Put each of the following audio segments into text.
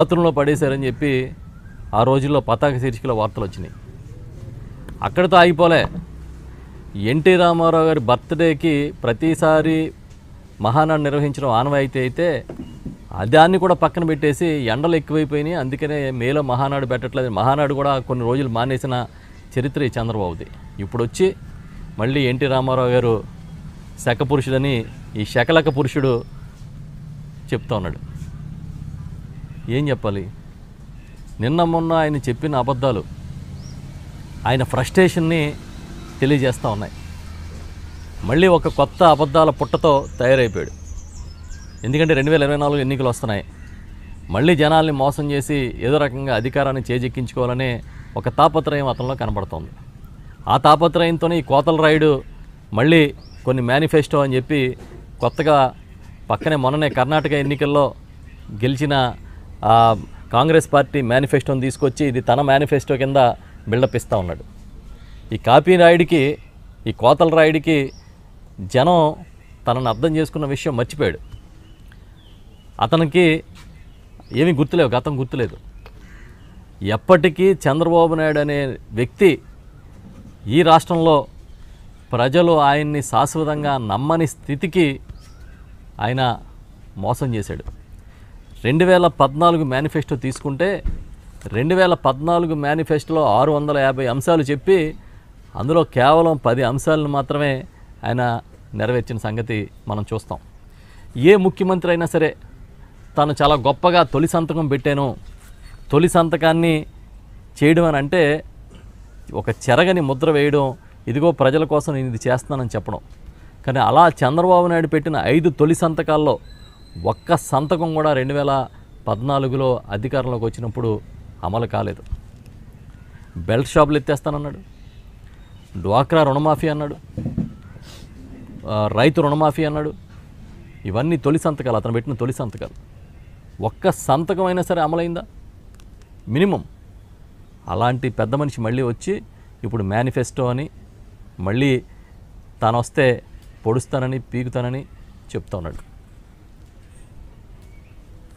బాత్రూంలో పడేశారని చెప్పి ఆ రోజుల్లో పతాక శీర్షికల వార్తలు వచ్చినాయి. అక్కడితో ఆగిపోలే. ఎన్టీ రామారావు గారి బర్త్డేకి ప్రతిసారి మహానాడు నిర్వహించడం ఆనవాయితీ అయితే దాన్ని కూడా పక్కన పెట్టేసి ఎండలు ఎక్కువైపోయినాయి. అందుకనే మేలో మహానాడు పెట్టట్లేదు. మహానాడు కూడా కొన్ని రోజులు మానేసిన చరిత్ర ఈ చంద్రబాబుది. ఇప్పుడు వచ్చి మళ్ళీ ఎన్టీ రామారావు గారు శక పురుషుడని ఈ శకలక పురుషుడు చెప్తా ఉన్నాడు. ఏం చెప్పాలి? నిన్న మొన్న ఆయన చెప్పిన అబద్ధాలు ఆయన ఫ్రస్ట్రేషన్ని తెలియజేస్తూ ఉన్నాయి. మళ్ళీ ఒక కొత్త అబద్ధాల పుట్టతో తయారైపోయాడు. ఎందుకంటే రెండు వేల ఇరవై నాలుగు ఎన్నికలు వస్తున్నాయి. మళ్ళీ జనాల్ని మోసం చేసి ఏదో రకంగా అధికారాన్ని చేజెక్కించుకోవాలనే ఒక తాపత్రయం అతనిలో కనబడుతోంది. ఆ తాపత్రయంతోనే ఈ కోతల రాయుడు మళ్ళీ కొన్ని మేనిఫెస్టో అని చెప్పి కొత్తగా పక్కనే మొన్ననే కర్ణాటక ఎన్నికల్లో గెలిచిన కాంగ్రెస్ పార్టీ మేనిఫెస్టోని తీసుకొచ్చి ఇది తన మేనిఫెస్టో కింద బిల్డప్ ఇస్తూ ఉన్నాడు. ఈ కాపీ రాయుడికి ఈ కోతల రాయుడికి జనం తనను అర్థం చేసుకున్న విషయం మర్చిపోయాడు. అతనికి ఏమీ గుర్తులేవు గతం గుర్తులేదు. ఎప్పటికీ చంద్రబాబు నాయుడు అనే వ్యక్తి ఈ రాష్ట్రంలో ప్రజలు ఆయన్ని శాశ్వతంగా నమ్మని స్థితికి ఆయన మోసం చేశాడు. రెండు వేల పద్నాలుగు మేనిఫెస్టో తీసుకుంటే రెండు వేల పద్నాలుగు మేనిఫెస్టోలో ఆరు వందల యాభై అంశాలు చెప్పి అందులో కేవలం పది అంశాలను మాత్రమే ఆయన నెరవేర్చిన సంగతి మనం చూస్తాం. ఏ ముఖ్యమంత్రి అయినా సరే తను చాలా గొప్పగా తొలి సంతకం పెట్టాను. తొలి సంతకాన్ని చేయడం అని అంటే ఒక చెరగని ముద్ర వేయడం ఇదిగో ప్రజల కోసం నేను ఇది చేస్తానని చెప్పడం. కానీ అలా చంద్రబాబు నాయుడు పెట్టిన ఐదు తొలి సంతకాల్లో ఒక్క సంతకం కూడా రెండు వేల పద్నాలుగులో అధికారంలోకి వచ్చినప్పుడు అమలు కాలేదు. బెల్ట్ షాపులు ఎత్తేస్తానన్నాడు. డ్వాక్రా రుణమాఫీ అన్నాడు. రైతు రుణమాఫీ అన్నాడు. ఇవన్నీ తొలి సంతకాలు అతను పెట్టిన తొలి సంతకాలు. ఒక్క సంతకం అయినా సరే అమలైందా? మినిమం. అలాంటి పెద్ద మనిషి మళ్ళీ వచ్చి ఇప్పుడు మేనిఫెస్టో అని మళ్ళీ తాను వస్తే పొడుస్తానని పీకుతానని చెప్తా ఉన్నాడు.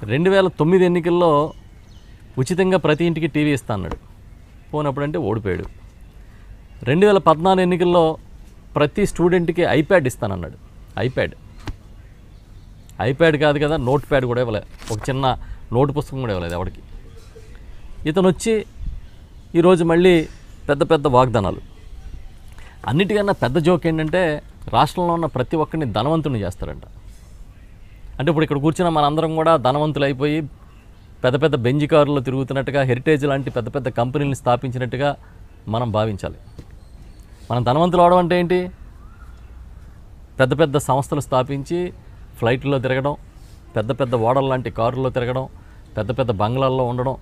రెండు వేల తొమ్మిది ఎన్నికల్లో ఉచితంగా ప్రతి ఇంటికి టీవీ ఇస్తా అన్నాడు. పోనప్పుడంటే ఓడిపోయాడు. రెండు వేల పద్నాలుగు ఎన్నికల్లో ప్రతి స్టూడెంట్కి ఐప్యాడ్ ఇస్తానన్నాడు. ఐప్యాడ్. ఐప్యాడ్ కాదు కదా నోట్ ప్యాడ్ కూడా ఇవ్వలేదు ఒక చిన్న నోటు పుస్తకం కూడా ఇవ్వలేదు ఎవరికి ఇతను వచ్చి ఈరోజు మళ్ళీ పెద్ద పెద్ద వాగ్దానాలు. అన్నిటికన్నా పెద్ద జోక్ ఏంటంటే రాష్ట్రంలో ఉన్న ప్రతి ఒక్కరిని ధనవంతుని చేస్తారంట అంటే ఇప్పుడు ఇక్కడ కూర్చున్న మనందరం కూడా ధనవంతులు అయిపోయి పెద్ద పెద్ద బెంజి కారులో తిరుగుతున్నట్టుగా హెరిటేజ్ లాంటి పెద్ద పెద్ద కంపెనీలను స్థాపించినట్టుగా మనం భావించాలి. మనం ధనవంతులు అవడం అంటే ఏంటి? పెద్ద పెద్ద సంస్థలు స్థాపించి ఫ్లైట్లో తిరగడం పెద్ద పెద్ద ఓడల లాంటి కారుల్లో తిరగడం పెద్ద పెద్ద బంగ్లాల్లో ఉండడం.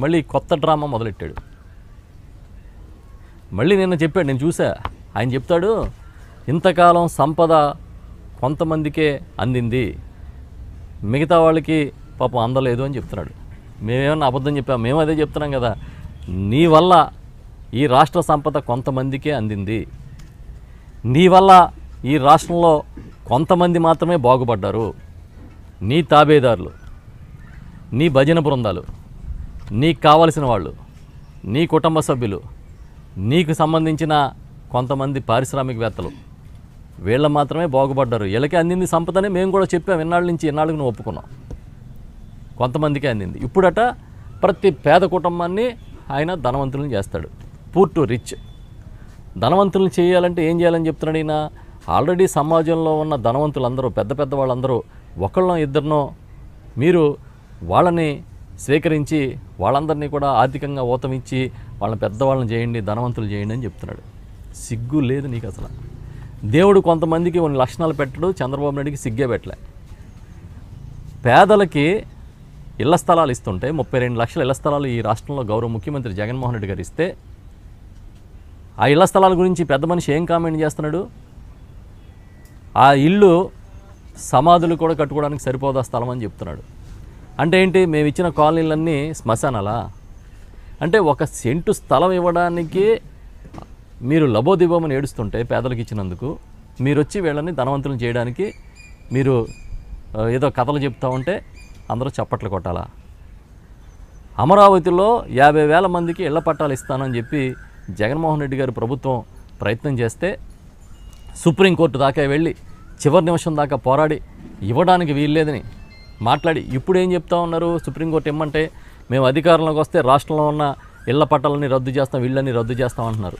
మళ్ళీ కొత్త డ్రామా మొదలెట్టాడు. మళ్ళీ నిన్న చెప్పాడు నేను చూసా ఆయన చెప్తాడు ఇంతకాలం సంపద కొంతమందికే అందింది. మిగతా వాళ్ళకి పాపం అందలేదు అని చెప్తున్నాడు. మేమేమన్నా అబద్ధం చెప్పాం మేము అదే చెప్తున్నాం కదా. నీ వల్ల ఈ రాష్ట్ర సంపద కొంతమందికే అందింది. నీ వల్ల ఈ రాష్ట్రంలో కొంతమంది మాత్రమే బాగుపడ్డారు. నీ తాబేదారులు నీ భజన బృందాలు నీకు కావలసిన వాళ్ళు నీ కుటుంబ సభ్యులు నీకు సంబంధించిన కొంతమంది పారిశ్రామికవేత్తలు వీళ్ళ మాత్రమే బాగుపడ్డారు. వీళ్ళకి అందింది సంపదనే మేము కూడా చెప్పాం. ఇన్నాళ్ళ నుంచి ఇన్నాళ్ళకి నువ్వు ఒప్పుకున్నాం కొంతమందికే అందింది. ఇప్పుడట ప్రతి పేద కుటుంబాన్ని ఆయన ధనవంతులను చేస్తాడు. Poor to rich. ధనవంతులను చేయాలంటే ఏం చేయాలని చెప్తున్నాడు ఈయన? ఆల్రెడీ సమాజంలో ఉన్న ధనవంతులందరూ పెద్ద పెద్ద వాళ్ళందరూ ఒకళ్ళనో ఇద్దరినో మీరు వాళ్ళని స్వీకరించి వాళ్ళందరినీ కూడా ఆర్థికంగా ఊతమిచ్చి వాళ్ళని పెద్దవాళ్ళని చేయండి ధనవంతులు చేయండి అని చెప్తున్నాడు. సిగ్గు లేదు నీకు అసలు. దేవుడు కొంతమందికి కొన్ని లక్షణాలు పెట్టడు చంద్రబాబు నాయుడికి సిగ్గే పెట్టలే. పేదలకి ఇళ్ళ స్థలాలు ఇస్తుంటే ముప్పై రెండు లక్షల ఇళ్ళ స్థలాలు ఈ రాష్ట్రంలో గౌరవ ముఖ్యమంత్రి జగన్మోహన్ రెడ్డి గారు ఇస్తే ఆ ఇళ్ళ స్థలాల గురించి పెద్ద మనిషి ఏం కామెంట్ చేస్తున్నాడు? ఆ ఇల్లు సమాధులు కూడా కట్టుకోవడానికి సరిపోదా స్థలం అని చెప్తున్నాడు. అంటే ఏంటి? మేము ఇచ్చిన కాలనీలన్నీ శ్మశానాలా? అంటే ఒక సెంటు స్థలం ఇవ్వడానికి మీరు లబోదిబోమని ఏడుస్తుంటే పేదలకు ఇచ్చినందుకు మీరు వచ్చి వీళ్ళని ధనవంతులను చేయడానికి మీరు ఏదో కథలు చెప్తా ఉంటే అందరూ చప్పట్లు కొట్టాలా? అమరావతిలో యాభై వేల మందికి ఇళ్ళ పట్టాలు ఇస్తానని చెప్పి జగన్మోహన్ రెడ్డి గారి ప్రభుత్వం ప్రయత్నం చేస్తే సుప్రీంకోర్టు దాకా వెళ్ళి చివరి నిమిషం దాకా పోరాడి ఇవ్వడానికి వీల్లేదని మాట్లాడి ఇప్పుడు ఏం చెప్తా ఉన్నారు? సుప్రీంకోర్టు ఇమ్మంటే మేము అధికారంలోకి వస్తే రాష్ట్రంలో ఉన్న ఇళ్ళ పట్టాలని రద్దు చేస్తాం ఇళ్ళని రద్దు చేస్తాం అంటున్నారు.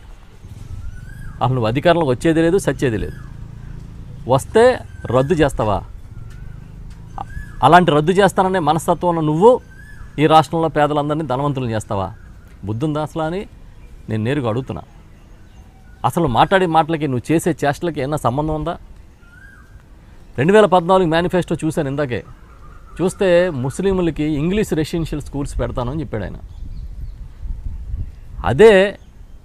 అసలు నువ్వు అధికారంలోకి వచ్చేది లేదు సచ్చేది లేదు. వస్తే రద్దు చేస్తావా? అలాంటి రద్దు చేస్తాననే మనస్తత్వం నువ్వు ఈ రాష్ట్రంలో పేదలందరినీ ధనవంతులను చేస్తావా? బుద్ధుందా అసలు అని నేను నేరుగా అడుగుతున్నా. అసలు మాట్లాడే మాటలకి నువ్వు చేసే చేష్టలకి ఏమన్నా సంబంధం ఉందా? రెండు వేల పద్నాలుగు మేనిఫెస్టో చూశాను ఇందాకే. చూస్తే ముస్లింలకి ఇంగ్లీష్ రెసిడెన్షియల్ స్కూల్స్ పెడతానని చెప్పాడు ఆయన. అదే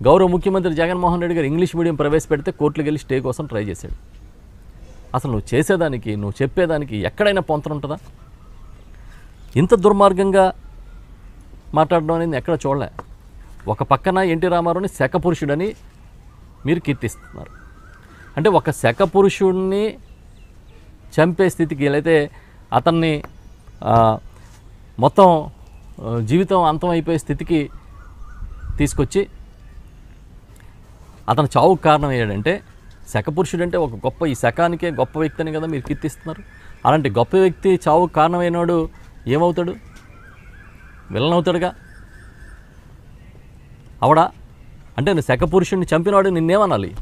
గౌరవ ముఖ్యమంత్రి జగన్మోహన్ రెడ్డి గారు ఇంగ్లీష్ మీడియం ప్రవేశపెడితే కోర్టులకు వెళ్ళి స్టే కోసం ట్రై చేశాడు. అసలు నువ్వు చేసేదానికి నువ్వు చెప్పేదానికి ఎక్కడైనా పొంతన ఉంటుందా? ఇంత దుర్మార్గంగా మాట్లాడడం అనేది ఎక్కడ చూడలే. ఒక పక్కన ఎన్టీ రామారావుని శకపురుషుడని మీరు కీర్తిస్తున్నారు. అంటే ఒక శకపురుషుడిని చంపే స్థితికి వెళ్ళైతే అతన్ని మొత్తం జీవితం అంతం అయిపోయే స్థితికి తీసుకొచ్చి అతను చావుకు కారణం అయ్యాడంటే శకపురుషుడు అంటే ఒక గొప్ప ఈ శకానికే గొప్ప వ్యక్తి అని కదా మీరు కీర్తిస్తున్నారు. అలాంటి గొప్ప వ్యక్తి చావుకు కారణమైనవాడు ఏమవుతాడు? విలన్ అవుతాడుగా అవడా అంటే నువ్వు శకపురుషుడిని చంపినవాడు నిన్నేమనాలి?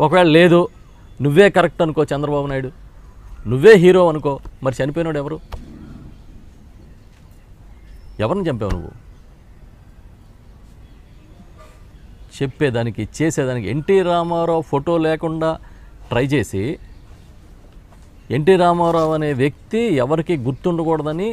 ఒకవేళ లేదు నువ్వే కరెక్ట్ అనుకో చంద్రబాబు నాయుడు. నువ్వే హీరో అనుకో మరి చనిపోయినాడు ఎవరు? ఎవరిని చంపావు నువ్వు? చెప్పేదానికి చేసేదానికి ఎన్టీ రామారావు ఫోటో లేకుండా ట్రై చేసి ఎన్టీ రామారావు అనే వ్యక్తి ఎవరికి గుర్తుండకూడదని